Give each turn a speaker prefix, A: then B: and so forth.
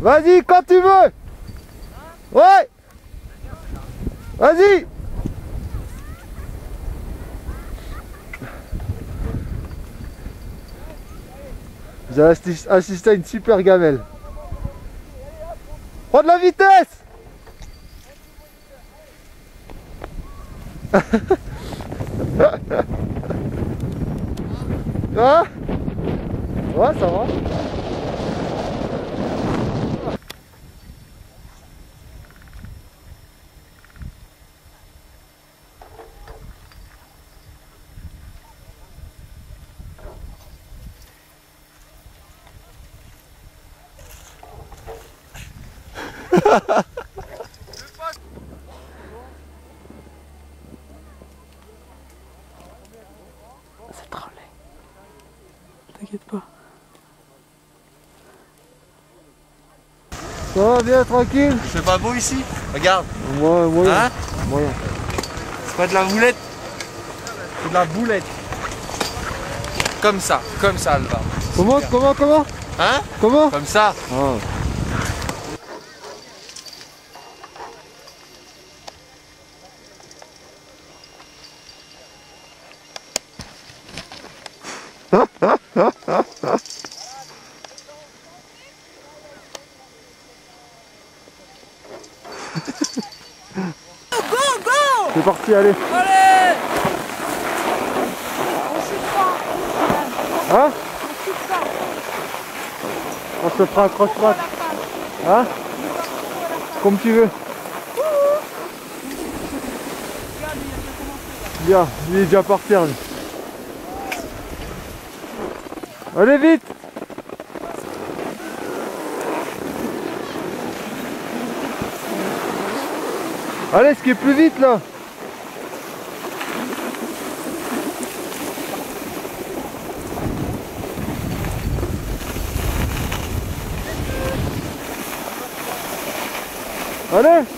A: Vas-y, quand tu veux. Ouais. Vas-y. Vous avez assisté à une super gamelle. Prends de la vitesse. Hein Ouais, ça va.
B: C'est trop laid. T'inquiète pas.
A: Ça va bien, tranquille?
C: C'est pas beau ici? Regarde,
A: Moi, moyen.
C: hein?
A: Moyen.
C: C'est pas de la boulette? C'est de la boulette. Comme ça, comme ça, Alva.
A: Comment, comment, comment?
C: Hein?
A: Comment?
C: Comme ça.
A: Ah. C'est parti, allez. Hein On se fera un cross-mat. Hein Comme tu veux. Bien, il est déjà par terre lui. Allez vite. Allez, ce qui est plus vite là. Allez